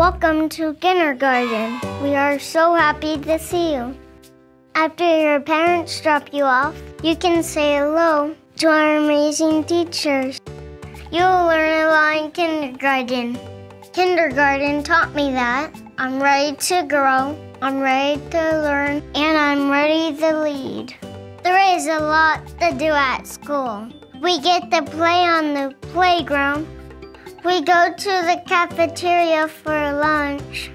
Welcome to kindergarten. We are so happy to see you. After your parents drop you off, you can say hello to our amazing teachers. You'll learn a lot in kindergarten. Kindergarten taught me that I'm ready to grow, I'm ready to learn, and I'm ready to lead. There is a lot to do at school. We get to play on the playground. We go to the cafeteria for lunch.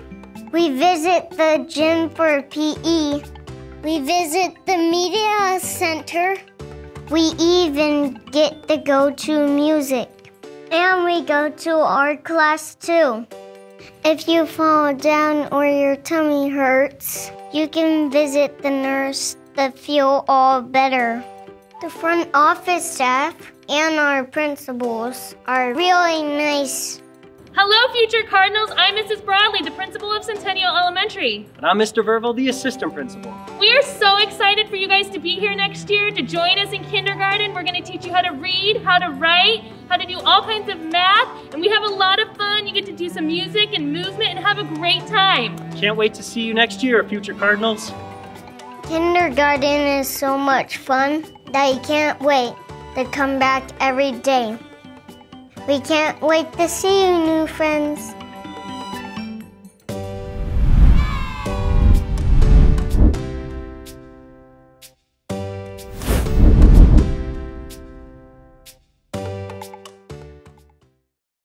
We visit the gym for PE. We visit the media center. We even get to go to music. And we go to art class too. If you fall down or your tummy hurts, you can visit the nurse to feel all better. The front office staff and our principals are really nice. Hello, future Cardinals. I'm Mrs. Broadley, the principal of Centennial Elementary. And I'm Mr. Verville, the assistant principal. We are so excited for you guys to be here next year to join us in kindergarten. We're going to teach you how to read, how to write, how to do all kinds of math, and we have a lot of fun. You get to do some music and movement and have a great time. Can't wait to see you next year, future Cardinals. Kindergarten is so much fun that you can't wait to come back every day. We can't wait to see you, new friends.